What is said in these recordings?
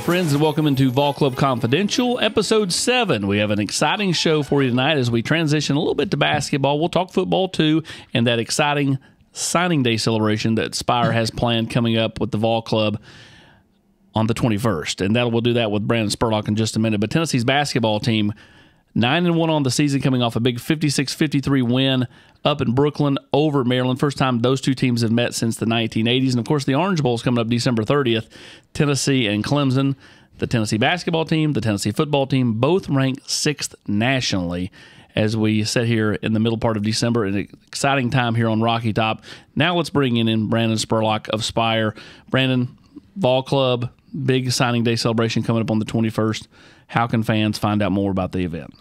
Friends, and welcome into Vol Club Confidential, episode seven. We have an exciting show for you tonight as we transition a little bit to basketball. We'll talk football too, and that exciting signing day celebration that Spyre has planned coming up with the Vol Club on the 21st. And that we'll do that with Brandon Spurlock in just a minute. But Tennessee's basketball team, nine and one on the season, coming off a big 56-53 win up in Brooklyn over Maryland. First time those two teams have met since the 1980s. And of course, the Orange Bowl is coming up December 30th. Tennessee and Clemson. The Tennessee basketball team, the Tennessee football team, both ranked sixth nationally as we sit here in the middle part of December. An exciting time here on Rocky Top. Now let's bring in Brandon Spurlock of Spyre. Brandon, Vol Club, big signing day celebration coming up on the 21st. How can fans find out more about the event?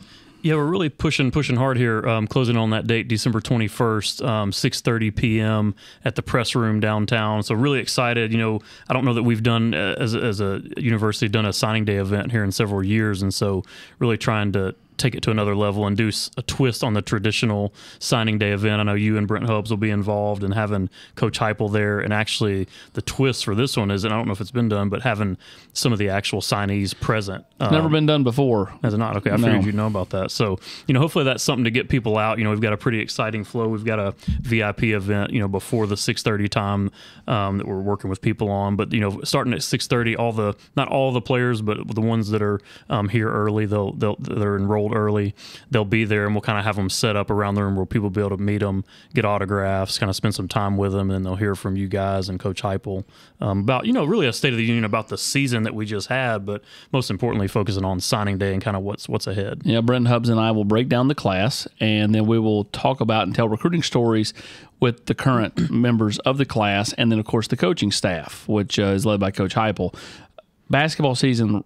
Yeah, we're really pushing pushing hard here. Um, closing on that date, December twenty first, um, six thirty p.m. at the press room downtown. So really excited. You know, I don't know that we've done uh, as as a university done a signing day event here in several years, and so really trying to take it to another level and do a twist on the traditional signing day event. I know you and Brent Hubbs will be involved and having Coach Heupel there. And actually, the twist for this one is, and I don't know if it's been done, but having some of the actual signees present. It's um, never been done before. Has it not? Okay, I no. figured you'd know about that. So, you know, hopefully that's something to get people out. You know, we've got a pretty exciting flow. We've got a VIP event, you know, before the 6:30 time um, that we're working with people on. But you know, starting at 6:30, all the not all the players, but the ones that are um, here early, they'll they'll they're enrolled early. They'll be there, and we'll kind of have them set up around the room where people will be able to meet them, get autographs, kind of spend some time with them, and then they'll hear from you guys and Coach Heupel um, about you know really a state of the union about the season that we just had, but most importantly focusing on signing day and kind of what's what's ahead. Yeah, Brent Hubbs and I will break down the class, and then we will talk about and tell recruiting stories with the current members of the class, and then of course the coaching staff, which uh, is led by Coach Heupel. Basketball season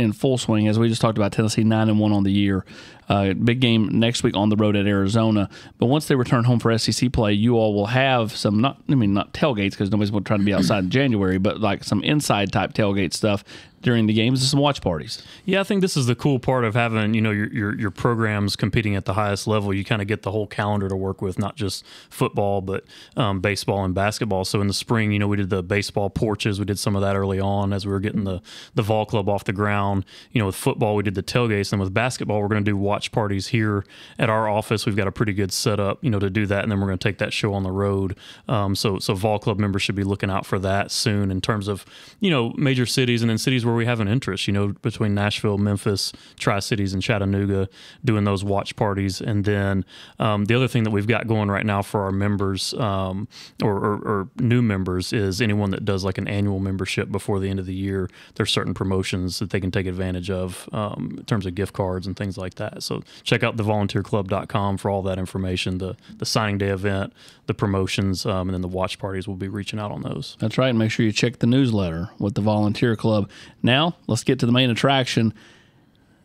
in full swing. As we just talked about, Tennessee nine and one on the year. Uh, big game next week on the road at Arizona. But once they return home for SEC play, you all will have some not I mean not tailgates because nobody's trying to try to be outside in January, but like some inside type tailgate stuff during the games and some watch parties. Yeah, I think this is the cool part of having you know your your, your programs competing at the highest level. You kind of get the whole calendar to work with, not just football, but um, baseball and basketball. So in the spring, you know, we did the baseball porches. We did some of that early on as we were getting the the Vol Club off the ground. You know, with football, we did the tailgates, and with basketball, we're going to do watch parties here at our office. We've got a pretty good setup, you know, to do that, and then we're going to take that show on the road. Um, so so Vol Club members should be looking out for that soon in terms of you know major cities and then cities where where we have an interest, you know, between Nashville, Memphis, Tri Cities, and Chattanooga, doing those watch parties. And then um, the other thing that we've got going right now for our members um, or, or, or, new members is anyone that does like an annual membership before the end of the year, there's certain promotions that they can take advantage of um, in terms of gift cards and things like that. So check out thevolunteerclub.com for all that information, the, the signing day event, the promotions, um, and then the watch parties. We'll be reaching out on those. That's right. And make sure you check the newsletter with the Volunteer Club. Now, let's get to the main attraction.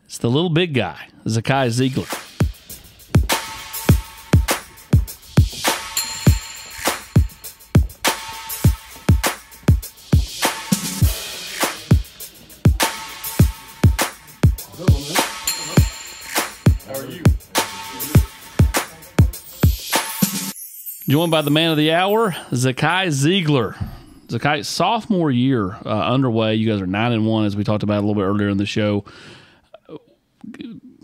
It's the little big guy, Zakai Zeigler. Joined by the man of the hour, Zakai Zeigler. Zakai, sophomore year uh, underway. You guys are nine and one, as we talked about a little bit earlier in the show.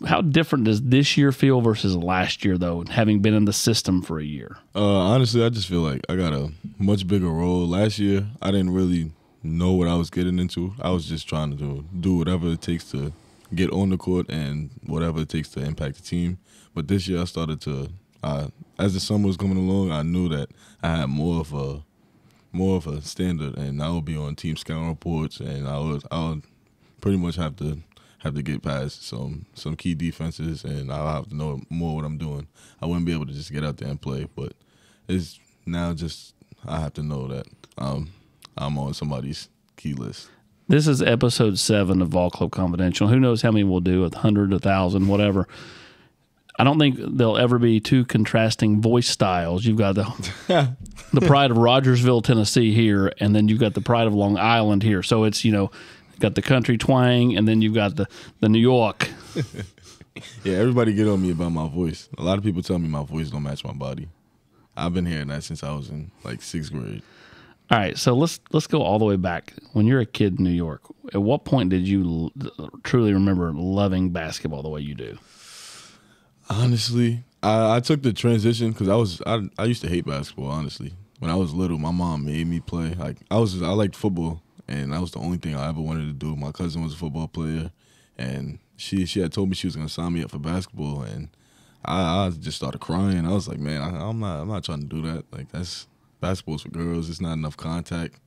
How different does this year feel versus last year, though, having been in the system for a year? Uh, honestly, I just feel like I got a much bigger role. Last year, I didn't really know what I was getting into. I was just trying to do whatever it takes to get on the court and whatever it takes to impact the team. But this year, I started to, as the summer was coming along, I knew that I had more of a more of a standard, and I would be on team scout reports, and I would I would pretty much have to have to get past some some key defenses, and I'll have to know more what I'm doing. I wouldn't be able to just get out there and play, but it's now just I have to know that um, I'm on somebody's key list. This is episode seven of Vol Club Confidential. Who knows how many we'll do? A hundred, a thousand, whatever. I don't think there'll ever be two contrasting voice styles. You've got the the pride of Rogersville, Tennessee here, and then you've got the pride of Long Island here. So it's you know, got the country twang, and then you've got the the New York. yeah, everybody get on me about my voice. A lot of people tell me my voice don't match my body. I've been hearing that since I was in like sixth grade. All right, so let's let's go all the way back. When you're a kid in New York, at what point did you l- truly remember loving basketball the way you do? Honestly, I, I took the transition because I was I, I used to hate basketball. Honestly, when I was little, my mom made me play. Like I was I liked football, and that was the only thing I ever wanted to do. My cousin was a football player, and she she had told me she was gonna sign me up for basketball, and I, I just started crying. I was like, man, I, I'm not I'm not trying to do that. Like that's basketball's for girls. It's not enough contact.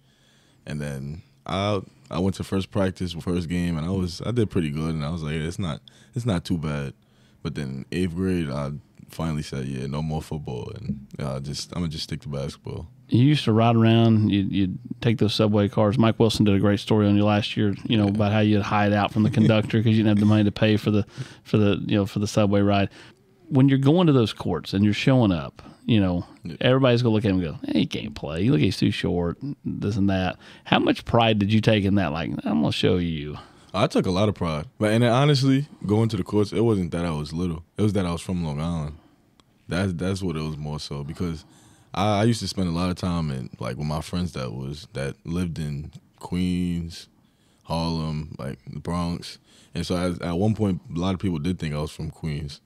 And then I I went to first practice, first game, and I was I did pretty good, and I was like, it's not it's not too bad. But then eighth grade, I finally said, yeah, no more football, and uh, just I'm gonna just stick to basketball. You used to ride around. You'd, you'd take those subway cars. Mike Wilson did a great story on you last year. You know about how you'd hide out from the conductor because you didn't have the money to pay for the for the you know for the subway ride. When you're going to those courts and you're showing up, you know everybody's gonna look at him and go, "Hey, he can't play. Look, he's too short. This and that." How much pride did you take in that? Like, I'm gonna show you. I took a lot of pride, but and honestly, going to the courts, it wasn't that I was little. It was that I was from Long Island. That's that's what it was more so because I, I used to spend a lot of time in like with my friends that was that lived in Queens, Harlem, like the Bronx, and so I, at one point, a lot of people did think I was from Queens,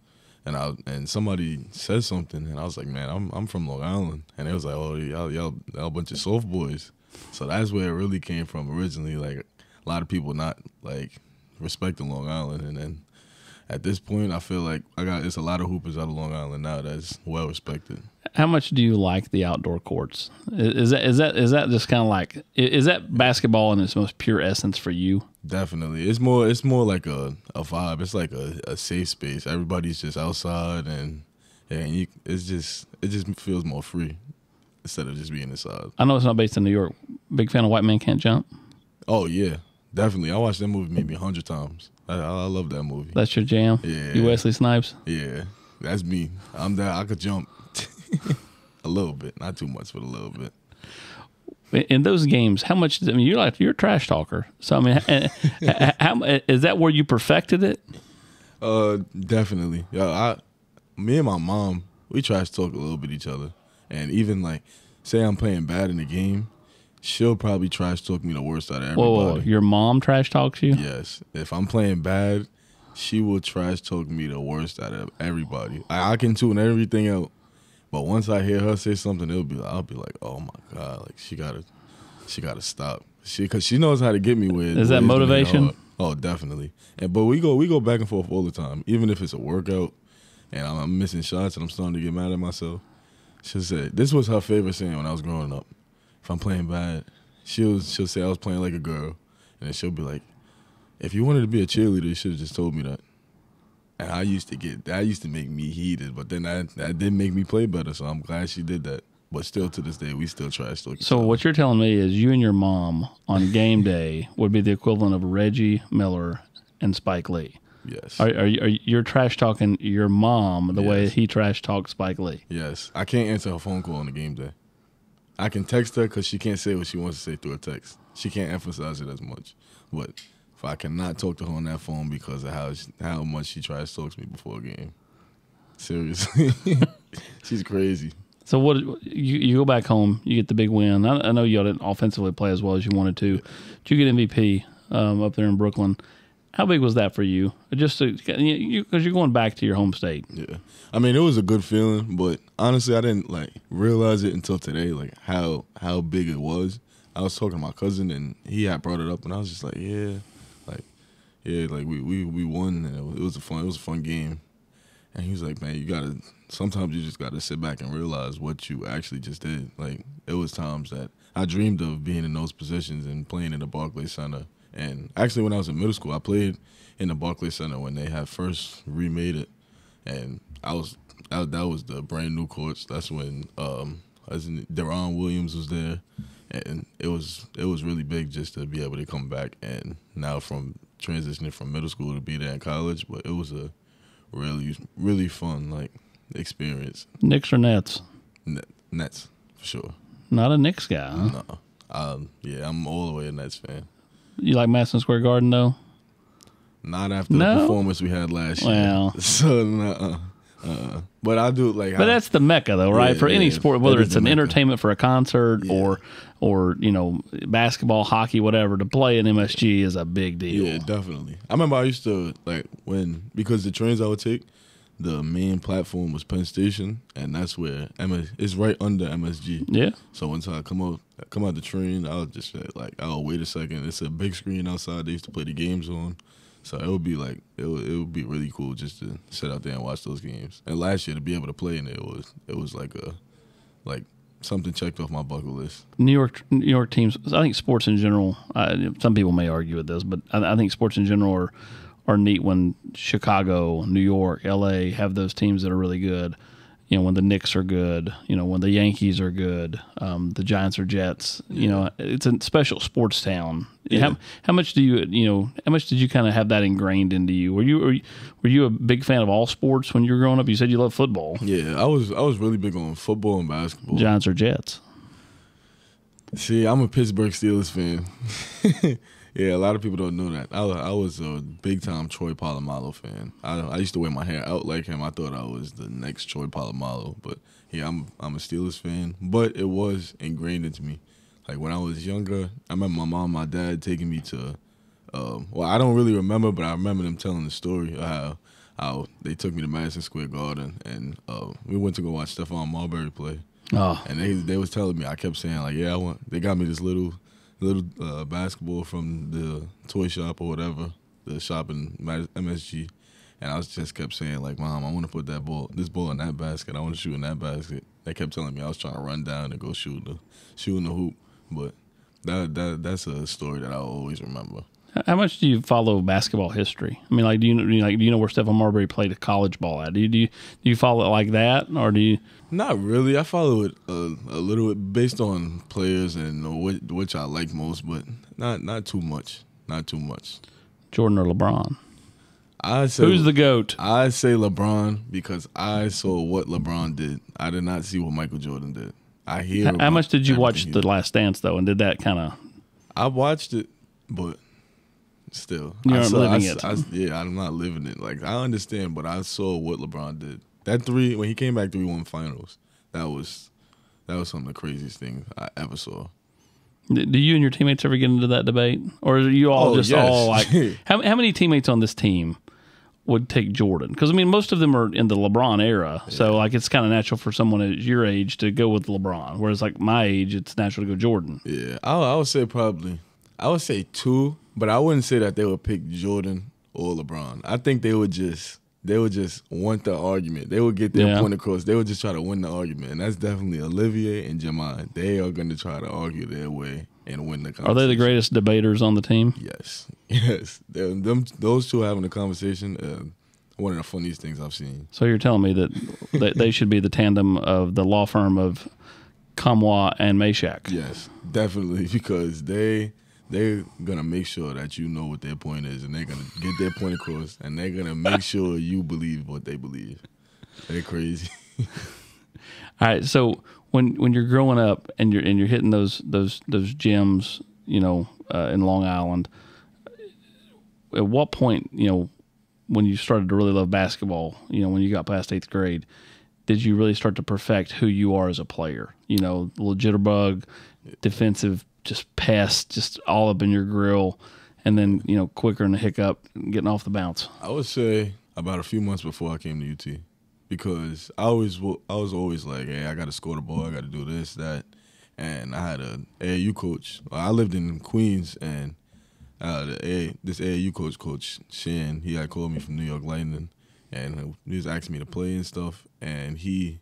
and I and somebody said something, and I was like, man, I'm I'm from Long Island, and it was like, oh y'all y'all, y'all a bunch of soft boys, so that's where it really came from originally, like a lot of people not like respecting Long Island, and then at this point, I feel like I got it's a lot of hoopers out of Long Island now that's well respected. How much do you like the outdoor courts? Is that is that is that just kind of like is that basketball in its most pure essence for you? Definitely, it's more it's more like a, a vibe. It's like a, a safe space. Everybody's just outside, and and you, it's just it just feels more free instead of just being inside. I know it's not based in New York. Big fan of White Man Can't Jump. Oh yeah, definitely. I watched that movie maybe a hundred times. I, I love that movie. That's your jam. Yeah. You Wesley Snipes. Yeah, that's me. I'm that. I could jump a little bit, not too much, but a little bit. In those games, how much? I mean, you're like you're a trash talker. So I mean, eh, eh, eh, how is that where you perfected it? Uh, definitely. Yeah, I, me and my mom, we trash talk a little bit each other, and even like, say I'm playing bad in the game, she'll probably trash talk me the worst out of everybody. Whoa, whoa, your mom trash talks you? Yes. If I'm playing bad, she will trash talk me the worst out of everybody. I, I can tune everything out, but once I hear her say something, it'll be like, I'll be like, oh my god, like she gotta, she gotta stop. She because she knows how to get me with. Is that motivation? Oh, definitely. And but we go we go back and forth all the time, even if it's a workout, and I'm, I'm missing shots and I'm starting to get mad at myself. She'll say this was her favorite saying when I was growing up if I'm playing bad, she'll she'll say I was playing like a girl, and then she'll be like, "If you wanted to be a cheerleader, you should have just told me that." And I used to get that used to make me heated, but then that that did make me play better. So I'm glad she did that. But still, to this day, we still trash talk. So what you're telling me is you and your mom on game day would be the equivalent of Reggie Miller and Spike Lee. Yes. Are, are, you, are you trash talking your mom the yes. way he trash talked Spike Lee? Yes. I can't answer her phone call on the game day. I can text her because she can't say what she wants to say through a text. She can't emphasize it as much. But if I cannot talk to her on that phone because of how she, how much she tries to talk to me before a game, seriously, she's crazy. So what you, you go back home, you get the big win. I, I know y'all didn't offensively play as well as you wanted to. Did you get MVP um, up there in Brooklyn? How big was that for you? Just because you, are going back to your home state. Yeah, I mean it was a good feeling, but honestly, I didn't like realize it until today, like how how big it was. I was talking to my cousin, and he had brought it up, and I was just like, yeah, like yeah, like we we we won, and it was, it was a fun it was a fun game. And he was like, man, you gotta sometimes you just gotta sit back and realize what you actually just did. Like it was times that I dreamed of being in those positions and playing in the Barclays Center and actually, when I was in middle school, I played in the Barclays Center when they had first remade it, and I was that, that was the brand new courts. That's when um, Deron Williams was there, and it was it was really big just to be able to come back. And now from transitioning from middle school to be there in college, but it was a really really fun like experience. Knicks or Nets? Net, Nets for sure. Not a Knicks guy, huh? No. Um, yeah, I'm all the way a Nets fan. You like Madison Square Garden though? Not after no? the performance we had last year. Well, so uh, Uh, but I do like. But I- that's the mecca, though, right? Yeah, for any yeah, sport, whether it's an mecca. entertainment for a concert or, or you know, basketball, hockey, whatever, to play in MSG is a big deal. Yeah, definitely. I remember I used to like when because the trains I would take, the main platform was Penn Station, and that's where MS it's right under MSG. Yeah. So once I come out come out the train, I'll just like I'll wait a second. It's a big screen outside. They used to play the games on, so it would be like it would, it would be really cool just to sit out there and watch those games. And last year to be able to play in it was it was like a like something checked off my bucket list. New York, New York teams. I think sports in general. Some people may argue with this, but I, I think sports in general are are neat when Chicago, New York, L.A. have those teams that are really good. You know, when the Knicks are good. You know, when the Yankees are good. Um, the Giants or Jets. You know, it's a special sports town. How, how much do you you know? How much did you kind of have that ingrained into you? Were you were you, were you a big fan of all sports when you were growing up? You said you love football. Yeah, I was I was really big on football and basketball. Giants or Jets. See, I'm a Pittsburgh Steelers fan. yeah, a lot of people don't know that. I, I was a big time Troy Polamalu fan. I, I used to wear my hair out like him. I thought I was the next Troy Polamalu, but yeah, I'm I'm a Steelers fan. But it was ingrained into me. Like when I was younger, I remember my mom, my dad taking me to. Um, well, I don't really remember, but I remember them telling the story of how how they took me to Madison Square Garden and uh, we went to go watch Stephon Marbury play. Oh, And they they was telling me, I kept saying like, yeah, I want. They got me this little little uh, basketball from the toy shop or whatever, the shop in MSG. And I was just kept saying like, mom, I want to put that ball, this ball in that basket. I want to shoot in that basket. They kept telling me I was trying to run down and go shoot the shoot in the hoop, but that that that's a story that I'll always remember. How much do you follow basketball history? I mean, like, do you, do you like do you know where Stephon Marbury played a college ball at? Do you do you, do you follow it like that, or do you? Not really. I follow it a, a little bit based on players and what which I like most, but not not too much. Not too much. Jordan or LeBron? I say Who's the goat? I say LeBron because I saw what LeBron did. I did not see what Michael Jordan did. I hear. How, how much did you watch The Last Dance though, and did that kind of? I watched it, but still, You I aren't saw- I living s- it. I yeah, I'm not living it. Like I understand, but I saw what LeBron did. That three when he came back three one finals. That was that was some of the craziest things I ever saw. Do you and your teammates ever get into that debate, or are you all Oh, just yes. all like? how how many teammates on this team would take Jordan? Because I mean, most of them are in the LeBron era, so like it's kind of natural for someone at your age to go with LeBron, whereas like my age, it's natural to go Jordan. Yeah, I, I would say probably. I would say two, but I wouldn't say that they would pick Jordan or LeBron. I think they would just they would just want the argument. They would get their Yeah. point across. They would just try to win the argument, and that's definitely Olivier and Jahmai. They are going to try to argue their way and win the. Are they the greatest debaters on the team? Yes, yes. They're, them those two having a conversation. Uh, one of the funniest things I've seen. So you're telling me that they, they should be the tandem of the law firm of Nkamhoua and Mashack. Yes, definitely because they they're gonna make sure that you know what their point is, and they're gonna get their point across, and they're gonna make sure you believe what they believe. They're crazy. All right. So when when you're growing up and you're and you're hitting those those those gyms, you know, uh, in Long Island, at what point, you know, when you started to really love basketball, you know, when you got past eighth grade, did you really start to perfect who you are as a player? You know, little jitterbug, defensive, just pest, just all up in your grill, and then you know, quicker than a hiccup, getting off the bounce. I would say about a few months before I came to UT, because I always I was always like, hey, I got to score the ball, I got to do this, that, and I had a AAU coach. I lived in Queens, and uh, the A, this AAU coach, Coach Shan, he had called me from New York Lightning, and he was asking me to play and stuff, and he.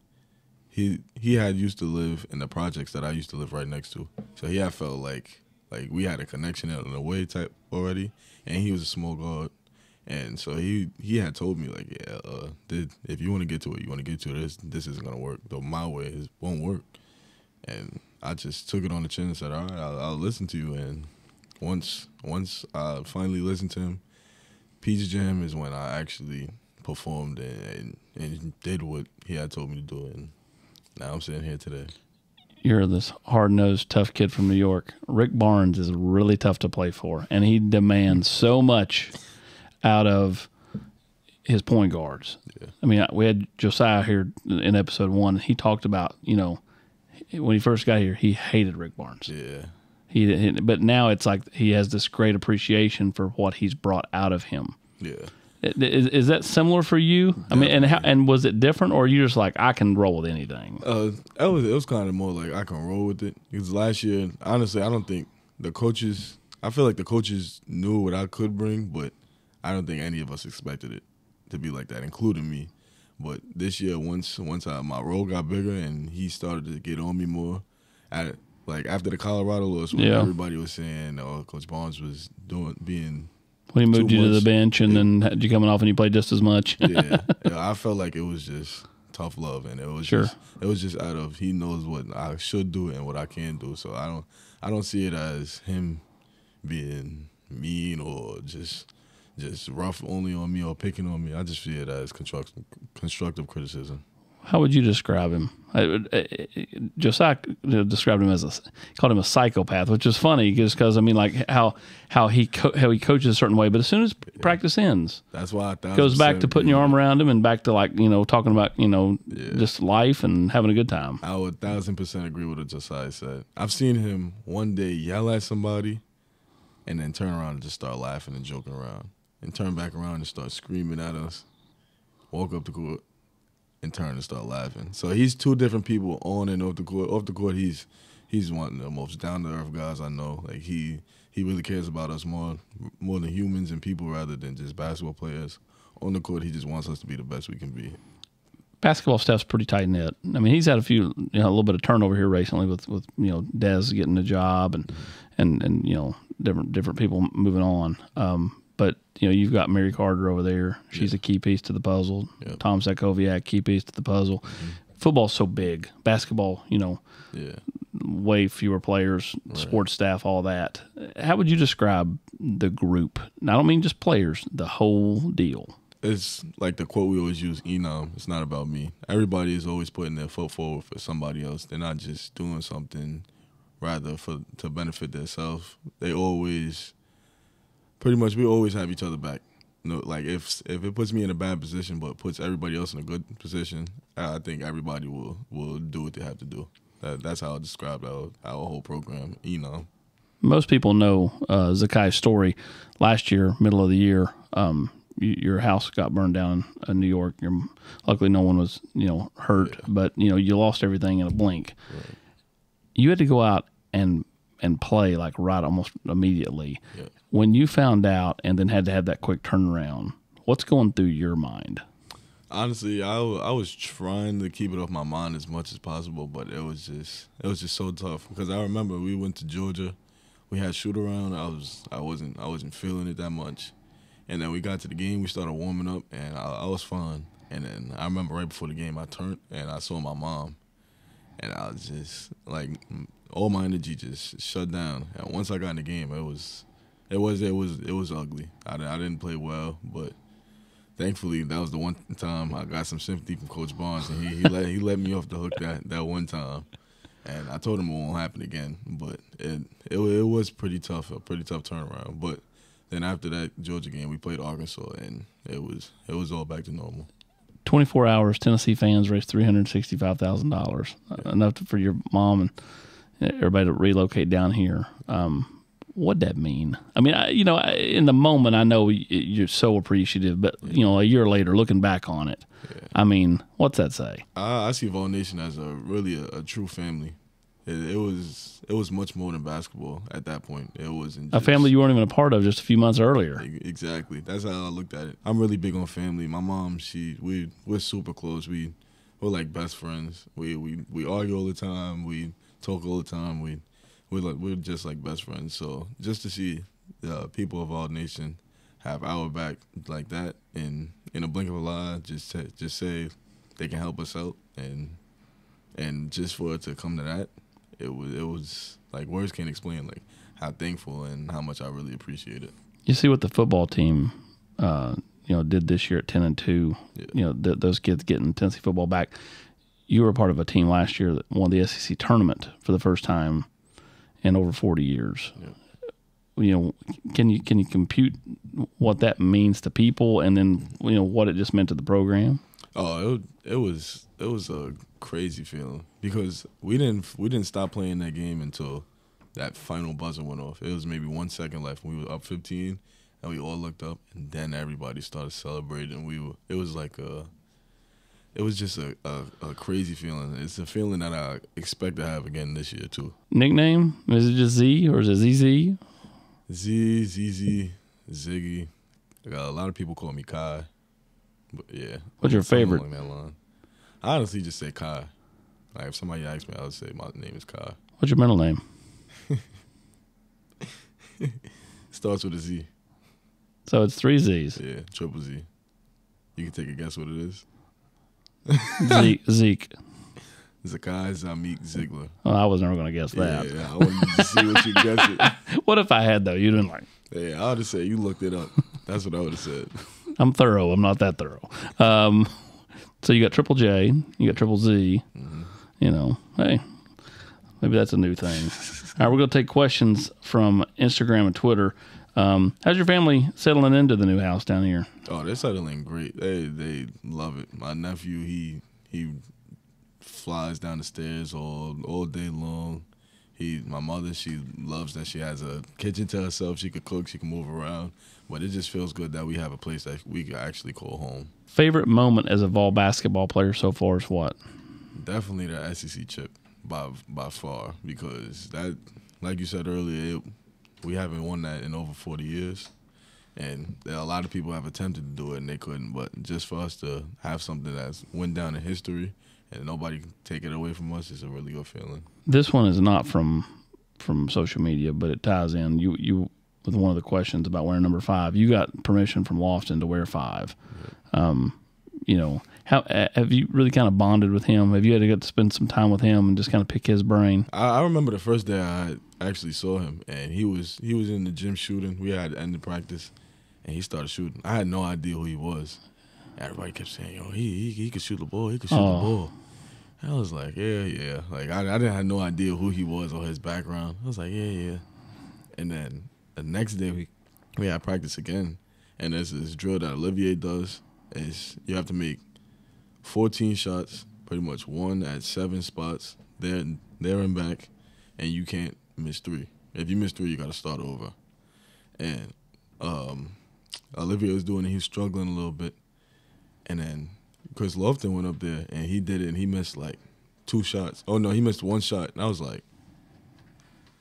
He he had used to live in the projects that I used to live right next to, so he had felt like like we had a connection in a way type already, and he was a small guard, and so he he had told me like, yeah, uh, did, if you want to get to it, you want to get to this. This isn't gonna work. Though my way is won't work. And I just took it on the chin and said, all right, I'll, I'll listen to you. And once once I finally listened to him, Peach Jam is when I actually performed and, and and did what he had told me to do. And now I'm sitting here today. you're this hard nosed, tough kid from New York. Rick Barnes is really tough to play for, and he demands so much out of his point guards. I mean, we had Josiah here in episode one. He talked about you know when he first got here, he hated Rick Barnes. Yeah. He but now it's like he has this great appreciation for what he's brought out of him. Yeah. Is, is that similar for you? I mean, and how, and was it different, or are you just like I can roll with anything? Uh, it was it was kind of more like I can roll with it because last year, honestly, I don't think the coaches. I feel like the coaches knew what I could bring, but I don't think any of us expected it to be like that, including me. But this year, once once I, my role got bigger and he started to get on me more, at like after the Colorado loss, when Yeah. everybody was saying, "Oh, Coach Barnes was doing being." When he moved you to the bench and then had you coming off and you played just as much. Yeah, yeah, I felt like it was just tough love, and it was Sure. just it was just out of he knows what I should do and what I can do. So I don't I don't see it as him being mean or just just rough only on me or picking on me. I just see it as constructive constructive criticism. How would you describe him? I, uh, Josiah described him as a called him a psychopath, which is funny just because I mean, like how how he co- how he coaches a certain way, but as soon as practice ends, That's why I thought goes back to putting your arm around him and back to like you know talking about you know Yeah. just life and having a good time. I would thousand percent agree with what Josiah said. I've seen him one day yell at somebody and then turn around and just start laughing and joking around. And turn back around and start screaming at us. Walk up the court and turn and start laughing. So he's two different people on and off the court. Off the court he's he's one of the most down to earth guys I know. Like he he really cares about us more more than humans and people rather than just basketball players. On the court he just wants us to be the best we can be. Basketball staff's pretty tight knit. I mean, he's had a few you know a little bit of turnover here recently with with you know Dez getting a job and and and you know different different people moving on. Um, but you know you've got Mary Carter over there. She's a key piece to the puzzle. Yeah. Tom Sakoviak, key piece to the puzzle. Mm-hmm. Football's so big. Basketball, you know, Yeah. way fewer players, sports staff, all that. How would you describe the group? And I don't mean just players, the whole deal. it's like the quote we always use, Enom, it's not about me. Everybody is always putting their foot forward for somebody else. They're not just doing something rather for to benefit themselves. They always pretty much we always have each other back. No, like if if it puts me in a bad position but puts everybody else in a good position, I think everybody will will do what they have to do. That, that's how I describe our our whole program, You know, most people know uh, Zakai's story. Last year, middle of the year, um, your house got burned down in New York. Your, luckily, no one was you know hurt, but you know you lost everything in a blink. You had to go out and and play like right almost immediately. Yeah. When you found out, and then had to have that quick turnaround, what's going through your mind? Honestly, I, I was trying to keep it off my mind as much as possible, but it was just it was just so tough because I remember we went to Georgia, we had shoot around. I was I wasn't I wasn't feeling it that much, and then we got to the game. We started warming up, and I, I was fine. And then I remember right before the game, I turned and I saw my mom, and I was just like all my energy just shut down. And once I got in the game, it was it was it was it was ugly. I, I didn't play well, but thankfully that was the one time I got some sympathy from Coach Barnes, and he, he let he let me off the hook that that one time. And I told him it won't happen again, but it it, it was pretty tough, a pretty tough turnaround. But then after that Georgia game, we played Arkansas, and it was it was all back to normal. 24 hours, Tennessee fans raised $365,000, enough to, for your mom and everybody to relocate down here. Um, what'd that mean? I mean, I, you know, I, in the moment, I know you're so appreciative, but, you know, a year later, looking back on it, I mean, what's that say? I, I see Vol Nation as a really a, a true family. It, it was it was much more than basketball at that point. It wasn't A family you weren't even a part of just a few months earlier. Exactly. That's how I looked at it. I'm really big on family. My mom, she we we're super close. We we're like best friends. We we we argue all the time. We talk all the time. We we're like we're just like best friends. So just to see the people of our nation have our back like that and in a blink of an eye, just to, just say they can help us out and and just for it to come to that, it was it was like words can't explain like how thankful and how much I really appreciate it. You see what the football team, uh, you know, did this year at ten and two. Yeah. You know, th- those kids getting Tennessee football back. You were part of a team last year that won the SEC tournament for the first time in over forty years. Yeah. you know, can you can you compute what that means to people, and then you know what it just meant to the program? Oh, it, it was it was a crazy feeling because we didn't we didn't stop playing that game until that final buzzer went off. It was maybe one second left. We were up 15, and we all looked up, and then everybody started celebrating. We were it was like a it was just a, a, a crazy feeling. It's a feeling that I expect to have again this year too. Nickname is it just Z or is it ZZ? Z, ZZ, Ziggy. I got a lot of people call me Kai. But yeah. What's your favorite? along that line. I honestly just say Kai. Like if somebody asks me, I would say my name is Kai. What's your middle name? Starts with a Z. So it's three Z's. Yeah, triple Z. You can take a guess what it is. Zeke. Zeke. Zakai Zamik Zeigler. Oh, I was never going to guess that. yeah, I wanted to see what you guess it. What if I had though? You'd been like, Yeah, I would have said you looked it up. That's what I would have said. I'm thorough. I'm not that thorough. Um, so you got triple J, you got triple Z. You know, hey, maybe that's a new thing. All right, we're going to take questions from Instagram and Twitter. Um, how's your family settling into the new house down here? Oh, they're settling great. They they love it. My nephew, he he flies down the stairs all all day long. He, my mother, she loves that she has a kitchen to herself. She could cook, she can move around. But it just feels good that we have a place that we can actually call home. Favorite moment as a Vol basketball player so far is what? Definitely the SEC chip by by far because that, like you said earlier, it, we haven't won that in over forty years, and there a lot of people have attempted to do it and they couldn't. But just for us to have something that's went down in history and nobody can take it away from us It's a really good feeling. This one is not from from social media, but it ties in. You you with one of the questions about wearing number five. You got permission from Lofton to wear five. Um, you know, how have you really kind of bonded with him? Have you had to get to spend some time with him and just kind of pick his brain? I, I remember the first day I actually saw him, and he was he was in the gym shooting. We had ended practice, and he started shooting. I had no idea who he was. Everybody kept saying, "Yo, he he, he could shoot the ball. He could shoot Oh. the ball." I was like, "Yeah, yeah." Like I, I didn't have no idea who he was or his background. I was like, "Yeah, yeah." And then the next day we we had practice again, and there's this drill that Olivier does. Is you have to make 14 shots, pretty much one at seven spots, there, there and back, and you can't miss three. If you miss three, you got to start over. And um, Olivia was doing it. He was struggling a little bit, and then Chris Lofton went up there and he did it. and He missed like two shots. Oh no, he missed one shot, and I was like,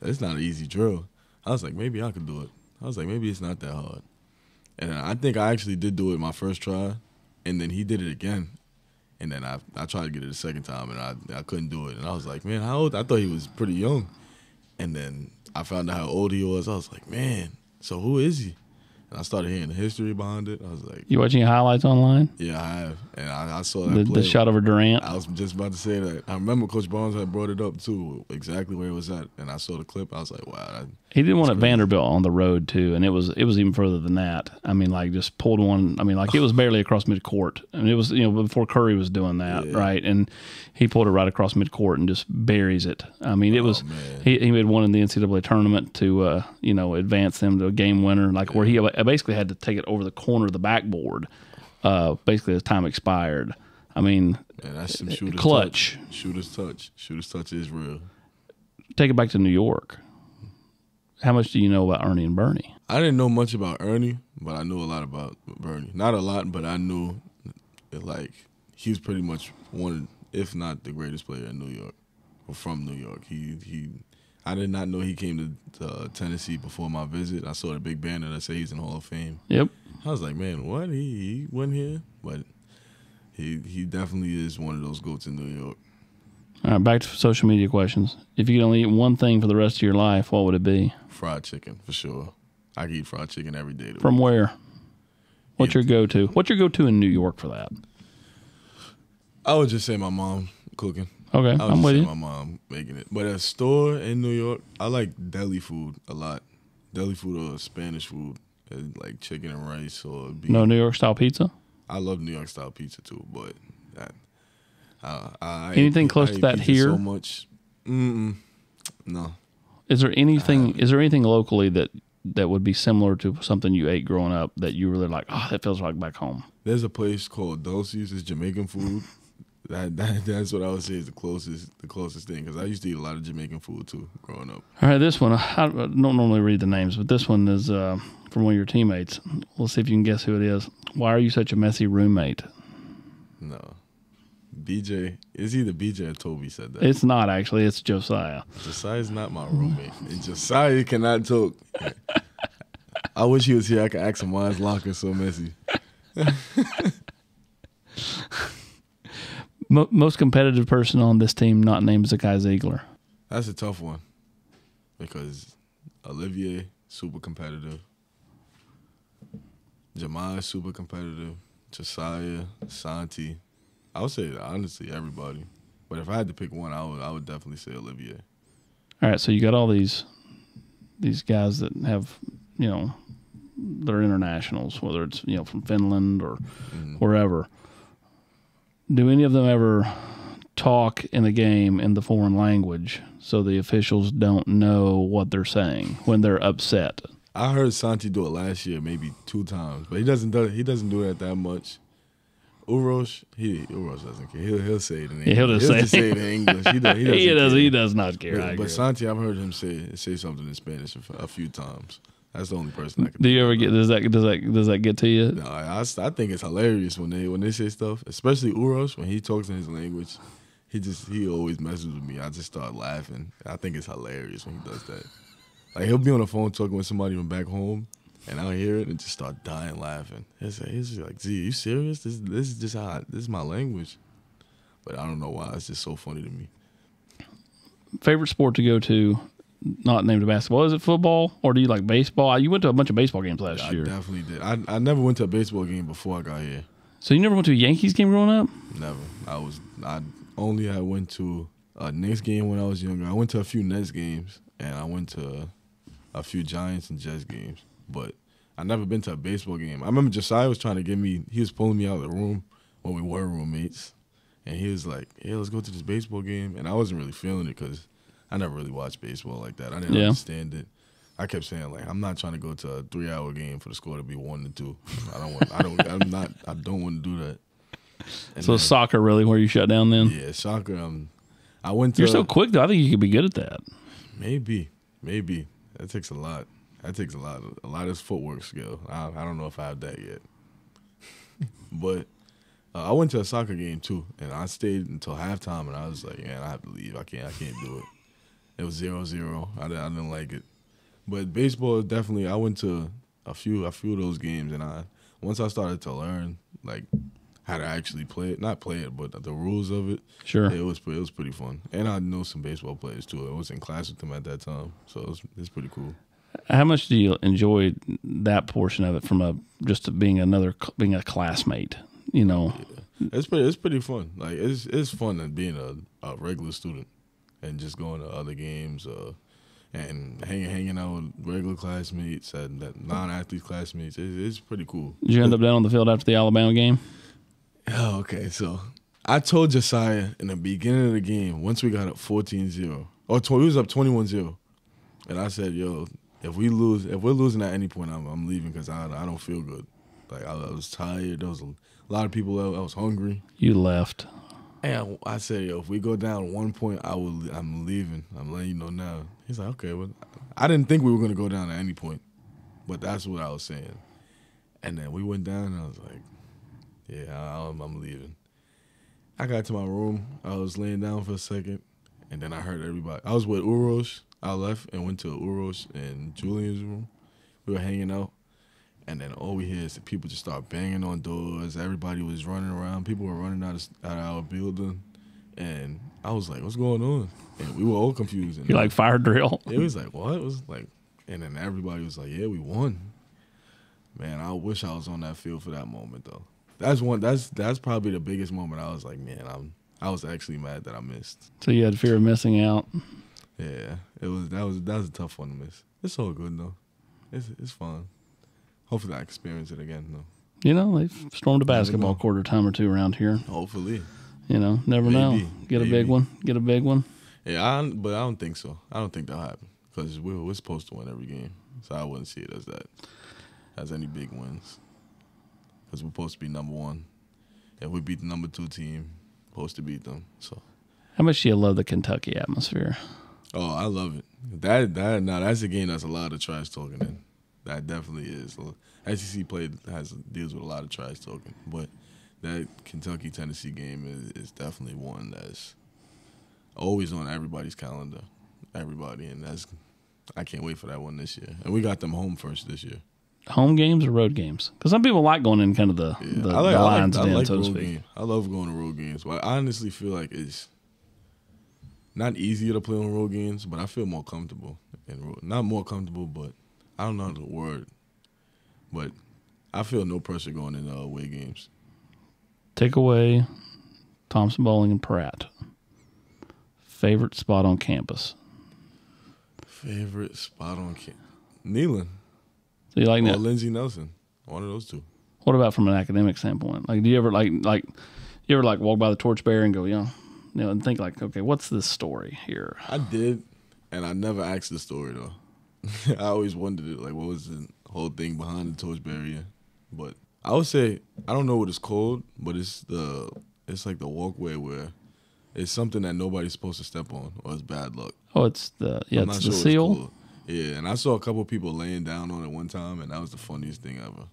"That's not an easy drill." I was like, "Maybe I could do it." I was like, "Maybe it's not that hard." And I think I actually did do it my first try, and then he did it again, and then I I tried to get it a second time, and I I couldn't do it, and I was like, "Man, how old?" I thought he was pretty young, and then I found out how old he was. I was like, "Man, so who is he?" And I started hearing the history behind it. I was like, You watching highlights online? "Yeah, I have," and I, I saw that The, play. the shot over Durant. I was just about to say that. I remember Coach Barnes had brought it up too, exactly where it was at, and I saw the clip. I was like, "Wow, that, He did one at crazy. Vanderbilt on the road too, and it was it was even further than that. I mean, like just pulled one. I mean, like it was barely across midcourt, and it was you know before Curry was doing that, Yeah. right? And he pulled it right across midcourt and just buries it. I mean, it was Oh, man. he he made one in the NCAA tournament to uh, you know advance them to a game winner, like where he basically had to take it over the corner of the backboard, uh, basically as time expired. I mean, man, that's some shooter's clutch. touch. Shooter's touch. Shooter's touch is real." take it back to New York. How much do you know about Ernie and Bernie? I didn't know much about Ernie, but I knew a lot about Bernie. Not a lot, but I knew it, like he was pretty much one, if not the greatest player in New York, or from New York. He he. I did not know he came to, uh, Tennessee before my visit. I saw the big banner that said he's in Hall of Fame. Yep. I was like, man, what? He, he wasn't here, but he he definitely is one of those goats in New York. All right, back to social media questions. If you could only eat one thing for the rest of your life, what would it be? Fried chicken for sure. I could eat fried chicken every day. From week. where? What's Yeah. your go to? What's your go to in New York for that? I would just say my mom cooking. Okay, I just with say you. my mom making it. But at a store in New York, I like deli food a lot. Deli food or Spanish food, uh, like chicken and rice or beef. No New York style pizza. I love New York style pizza too, but that, I, I Anything close hate to that here? So much. Mm-mm. No. Is there anything? Um, is there anything locally that that would be similar to something you ate growing up that you really like? Oh, that feels like back home. There's a place called Dulce's. It's Jamaican food. That, that that's what I would say is the closest the closest thing because I used to eat a lot of Jamaican food too growing up. All right, this one I don't normally read the names, but this one is uh, from one of your teammates. We'll see if you can guess who it is. Why are you such a messy roommate? No, BJ is either BJ or Toby said that. It's not actually. It's Josiah. Josiah's not my roommate. And Josiah cannot talk. I wish he was here. I could ask him why his locker so messy. Most competitive person on this team not named Zakai Zeigler. That's a tough one because Olivier super competitive, Jamal super competitive, Josiah, Santi. I would say honestly everybody, but if I had to pick one, I would I would definitely say Olivier. All right, so you got all these these guys that have you know they're internationals, whether it's you know from Finland or mm-hmm. wherever. Do any of them ever talk in a game in the foreign language so the officials don't know what they're saying when they're upset? I heard Santi do it last year, maybe two times, but he doesn't do he doesn't do that that much. Uros, he Uros doesn't care. He'll he'll say it in English. Yeah, he'll just say it. in English. He, does, he doesn't. He does. care. He does not care. But, but Santi, I've heard him say say something in Spanish a few times. That's the only person I can. Do you ever get does that does that does that get to you? No, I, I think it's hilarious when they when they say stuff, especially Uros when he talks in his language. He just he always messes with me. I just start laughing. I think it's hilarious when he does that. Like he'll be on the phone talking with somebody from back home, and I'll hear it and just start dying laughing. It's, it's like, "Z, you serious? This this is just how I, this is my language." But I don't know why. It's just so funny to me. Favorite sport to go to, not named to basketball. Is it football or do you like baseball? You went to a bunch of baseball games last I year, definitely did. I I never went to a baseball game before I got here. so you never went to a Yankees game growing up. Never. I was I only I went to a Knicks game when I was younger. I went to a few Nets games and I went to a few Giants and Jets games, but I never been to a baseball game. I remember Josiah was trying to get me. He was pulling me out of the room when we were roommates, and he was like, "Hey, let's go to this baseball game." And I wasn't really feeling it because I never really watched baseball like that. I didn't Yeah. understand it. I kept saying like, "I'm not trying to go to a three hour game for the score to be one to two. I don't want. I don't. I'm not. I don't want to do that." And So then- soccer really where you shut down then? yeah, soccer. Um, I went to. You're so quick though. I think you could be good at that. maybe, maybe that takes a lot. That takes a lot. Of, A lot of footwork skill. I, I don't know if I have that yet. but uh, I went to a soccer game too, and I stayed until halftime, and I was like, man, I have to leave. I can't. I can't do it. It was zero zero. I, didn't- I didn't like it. But baseball definitely. I went to a few a few of those games, and I once I started to learn like how to actually play it, not play it, but the rules of it. Sure. It was it was pretty fun, and I know some baseball players too. I was in class with them at that time, so it was, it's pretty cool. How much do you enjoy that portion of it from a just being another being a classmate? You know, It's pretty it's pretty fun. Like it's it's fun than being a, a regular student and just going to other games uh, and hanging hanging out with regular classmates and non athlete classmates. It's, it's pretty cool. did you end up down on the field after the Alabama game? Oh, okay. So I told Josiah in the beginning of the game, once we got up 14-0, or tw- we was up 21-0, and I said, yo, if we lose, if we're losing at any point, I'm, I'm leaving because I, I don't feel good. Like, I, I was tired. There was a lot of people out. I was hungry. You left. And I, I said, yo, if we go down one point, I will, I'm leaving. I'm letting you know now. He's like, okay. Well, I didn't think we were going to go down at any point, but that's what I was saying. And then we went down, and I was like, yeah, I, I'm, I'm leaving. I got to my room. I was laying down for a second, and then I heard everybody. I was with Uros. I left and went to Uros and Julian's room. We were hanging out, and then all we hear is people just start banging on doors. Everybody was running around. People were running out of, out of our building, and I was like, "What's going on?" And we were all confused. You like fire drill? it was like, what? It was like, and then everybody was like, yeah, we won. Man, I wish I was on that field for that moment though. That's one. That's that's probably the biggest moment. I was like, man, I'm. I was actually mad that I missed. So you had fear of missing out. Yeah, it was. That was that was a tough one to miss. It's all good though. It's it's fun. Hopefully, I experience it again though. You know, they've stormed a basketball know. court a time or two around here. Hopefully. You know, never know. Maybe. Get a big one. Get a big one. Yeah, I, but I don't think so. I don't think that'll happen because we're we're supposed to win every game. So I wouldn't see it as that as any big wins. Because we're supposed to be number one. If we beat the number two team, supposed to beat them. So How much do you love the Kentucky atmosphere? Oh, I love it. That that now that's a game that's a lot of trash talking in. That definitely is. SEC play has deals with a lot of trash talking, but that Kentucky Tennessee game is, is definitely one that's always on everybody's calendar. Everybody, and that's I can't wait for that one this year. And we got them home first this year. Home games or road games? Because some people like going in kind of the, Yeah, the, I like, the I like, lines I den, like so to road speak. games. I love going to road games, but I honestly feel like it's not easier to play on road games, but I feel more comfortable in road. Not more comfortable, but I don't know the word, but I feel no pressure going into uh, away games. Take away Thompson Boling and Pratt. Favorite spot on campus? Favorite spot on camp? Neyland So you like or that? Lindsey Nelson. One of those two. What about from an academic standpoint? Like, do you ever like like you ever like walk by the torchbearer and go, know, you know, and think like, okay, what's this story here? I did, and I never asked the story though. I always wondered it, like what was the whole thing behind the torchbearer. But I would say I don't know what it's called, but it's the it's like the walkway where it's something that nobody's supposed to step on, or it's bad luck. Oh, it's the yeah, it's the sure seal. Yeah, and I saw a couple people laying down on it one time, and that was the funniest thing ever.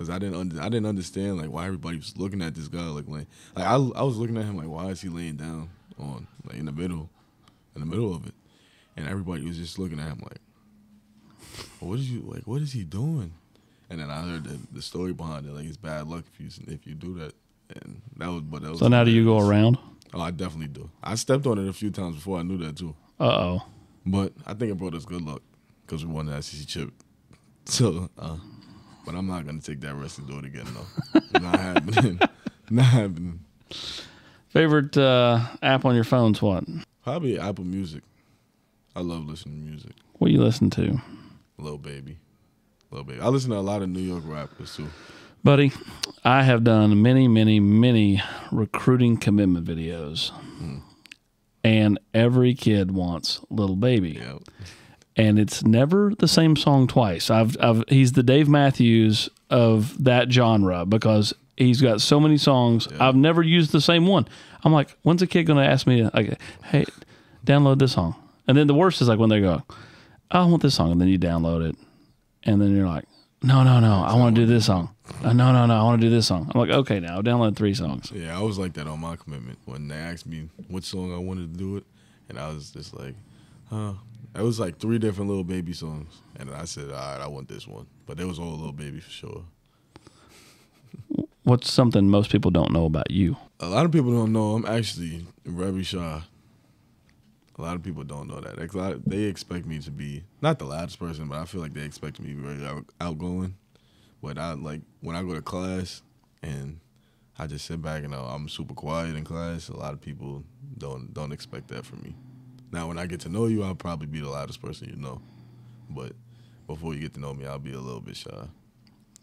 Cause I didn't under, I didn't understand like why everybody was looking at this guy like laying like I I was looking at him like why is he laying down on like in the middle, in the middle of it, and everybody was just looking at him like, what is you like what is he doing? And then I heard the, the story behind it like it's bad luck if you if you do that, and that was but that was So now do you go around? Oh, I definitely do. I stepped on it a few times before I knew that too. Uh oh. But I think it brought us good luck because we won the SEC chip. So, uh, but I'm not gonna take that risk to do it again though. not happening. not happening. Favorite uh, app on your phone's what? Probably Apple Music. I love listening to music. What you listen to, Lil Baby, Lil Baby. I listen to a lot of New York rappers too. buddy? I have done many, many, many recruiting commitment videos, and every kid wants Lil Baby. Yeah, and it's never the same song twice. I've, I've he's the Dave Matthews of that genre because he's got so many songs. I've never used the same one. I'm like, when's a kid going to ask me, like, hey, download this song? And then the worst is like when they go, I want this song, and then you download it, and then you're like, no, no, no, I want to do this song. Uh, no, no, no, I want to do this song. I'm like, okay, now download three songs. yeah. I was like that on my commitment when they asked me what song I wanted to do it, and I was just like, huh. It was like three different Lil Baby songs, and I said, all right, I want this one. But it was all Lil Baby for sure. What's something most people don't know about you? A lot of people don't know I'm actually very shy. A lot of people don't know that. They expect me to be not the loudest person, but I feel like they expect me to be very outgoing. But I like when I go to class and I just sit back and uh, I'm super quiet in class. A lot of people don't don't expect that from me. Now, when I get to know you, I'll probably be the loudest person you know. But before you get to know me, I'll be a little bit shy.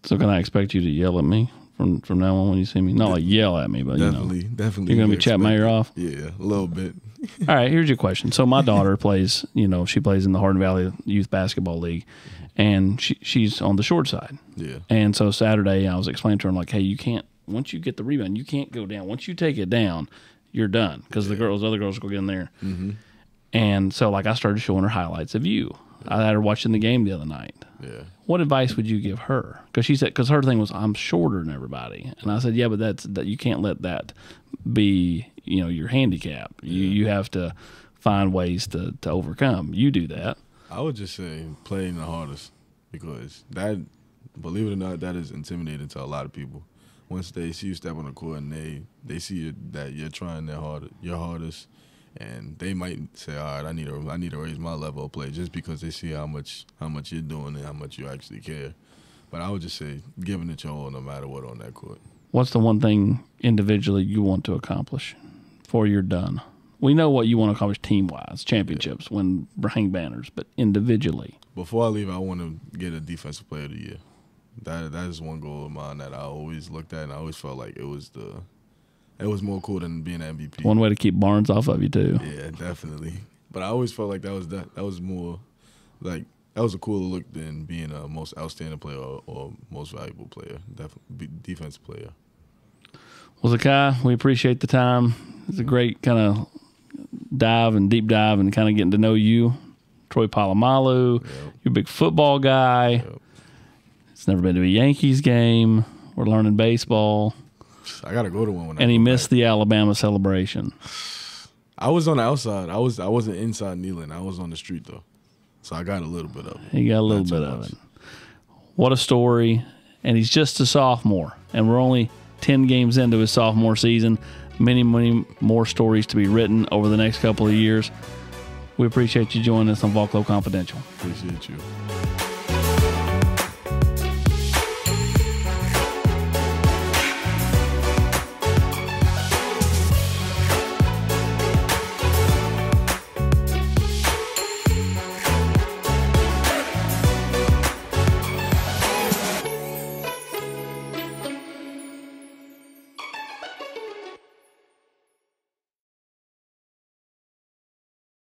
So can I expect you to yell at me from from now on when you see me? Not like yell at me, but you know. Definitely, definitely. You're gonna be chatting my ear off? Yeah, a little bit. All right, here's your question. So my daughter plays, you know, she plays in the Hardin Valley Youth Basketball League, and she she's on the short side. Yeah. And so Saturday, I was explaining to her, I'm like, hey, you can't once you get the rebound, you can't go down. Once you take it down, you're done because the girls, other girls, will get in there. Mm-hmm. And so, like, I started showing her highlights of you. I had her watching the game the other night. Yeah. What advice would you give her? Because she said, because her thing was, I'm shorter than everybody, and I said, yeah, but that's that you can't let that be, you know, your handicap. You you have to find ways to to overcome. You do that. I would just say playing the hardest because that, believe it or not, that is intimidating to a lot of people. Once they see you step on the court and they they see you, that you're trying their hard your hardest, and they might say, "All right, I need to I need to raise my level of play," just because they see how much how much you're doing and how much you actually care. But I would just say giving it your all, no matter what, on that court. What's the one thing individually you want to accomplish before you're done? We know what you want to accomplish team wise, championships, win, hang banners, but individually. Before I leave, I want to get a defensive player of the year. That that is one goal of mine that I always looked at, and I always felt like it was the, it was more cool than being an MVP. One way to keep Barnes off of you too. Yeah, definitely. But I always felt like that was that that was more, like that was a cooler look than being a most outstanding player or, or most valuable player, definitely defensive player. Well, Zakai, we appreciate the time. It's a great kind of dive and deep dive and kind of getting to know you, Troy Polamalu. Yep. You're a big football guy. Yep. It's never been to a Yankees game. We're learning baseball, I gotta go to one. When I and he go missed the Alabama celebration. I was on the outside. I was I wasn't inside kneeling. I was on the street though, so I got a little bit of it. He got a little bit of it. What a story! And he's just a sophomore, and we're only ten games into his sophomore season. Many, many more stories to be written over the next couple of years. We appreciate you joining us on Vol Club Confidential. Appreciate you.